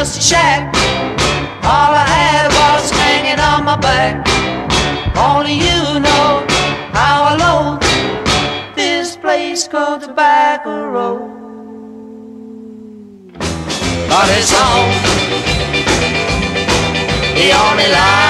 dusty shack. All I had was hanging on my back. Only you know how I loathe this place called Tobacco Road. But it's home, the only life.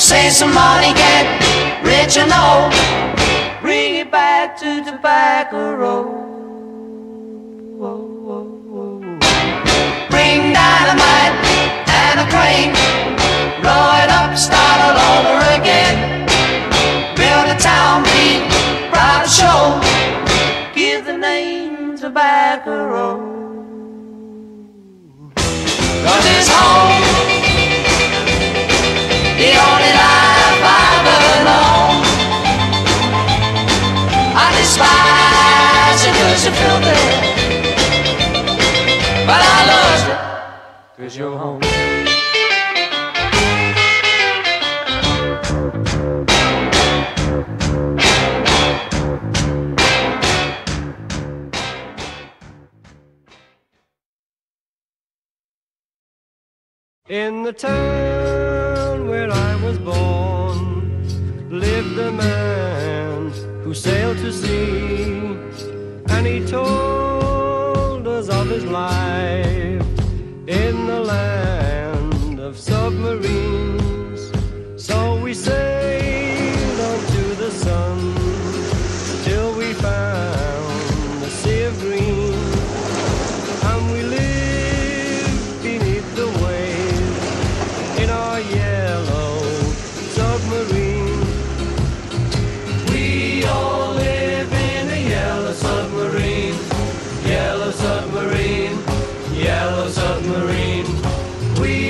save some money, get rich and old. Bring it back to the road. Bring dynamite and a crane. Blow it up, start it all over again. Build a town, be proud to show. Give the name tobacco road. In the town where I was born lived a man who sailed to sea and he told us of his life. we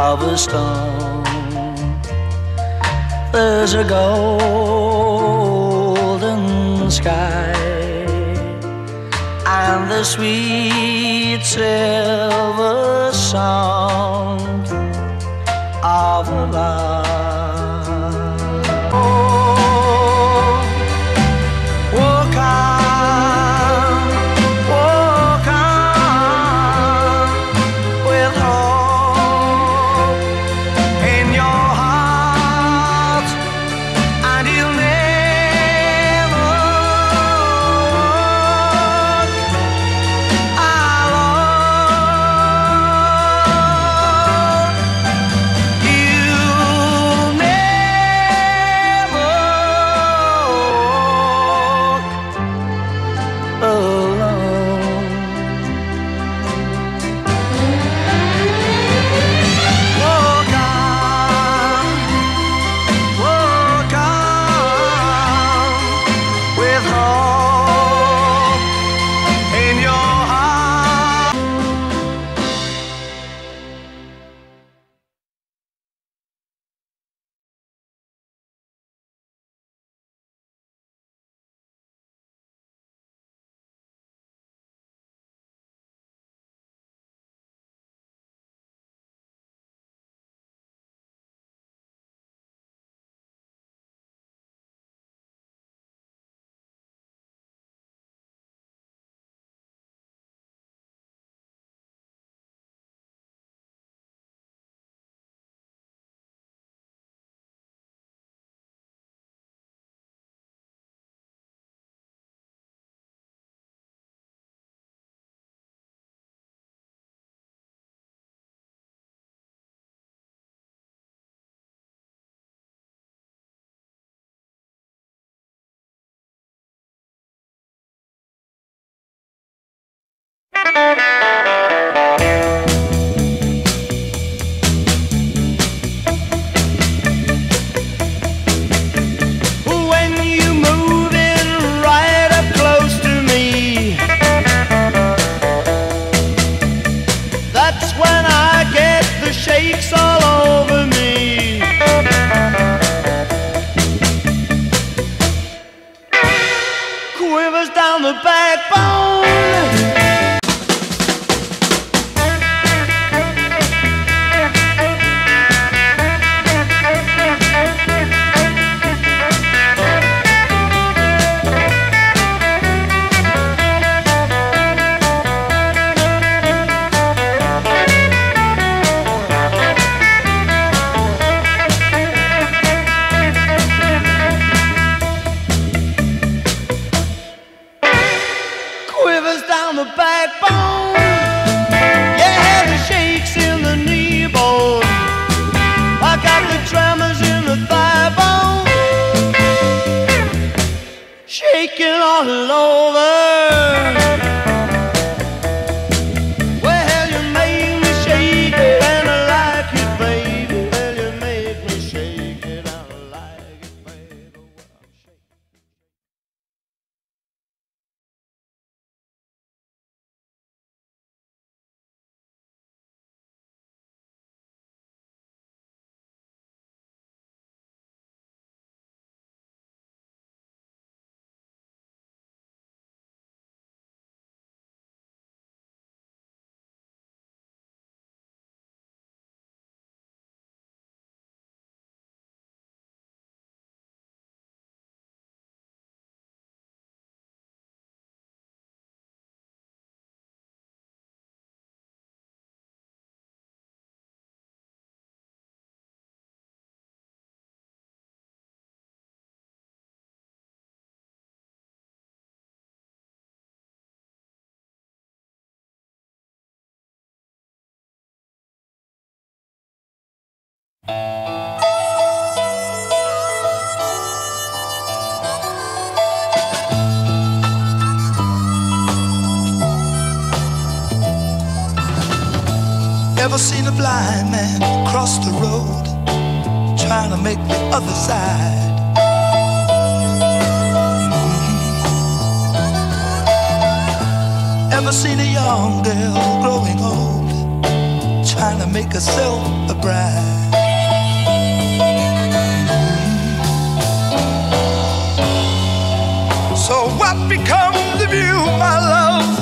cobblestone. There's a golden sky and the sweet silver sound of love. all alone. Ever seen a blind man cross the road trying to make the other side? Mm-hmm. Ever seen a young girl growing old trying to make herself a bride? What becomes of you, my love?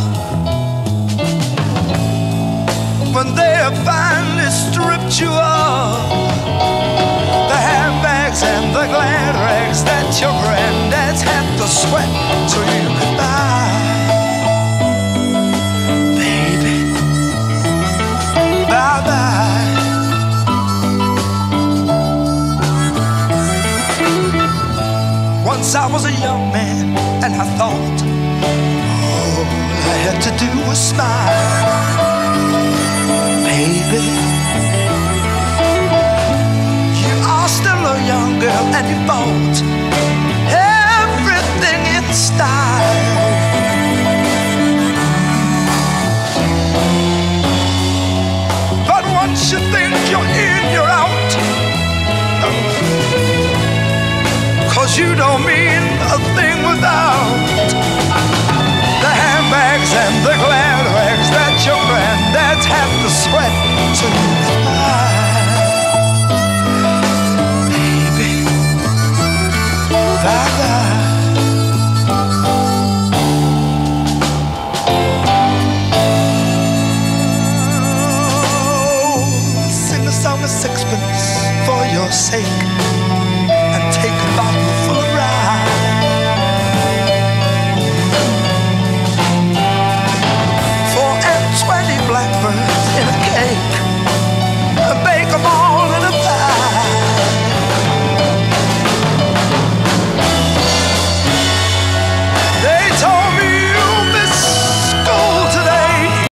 when they have finally stripped you of the handbags and the glad rags that your granddads had to sweat so you Once I was a young man and I thought all I had to do was smile baby. You are still a young girl and you bought everything in style. You don't mean a thing without the handbags and the glad rags that your granddads had to sweat to could. Baby, bye. Oh, of sixpence for your sake.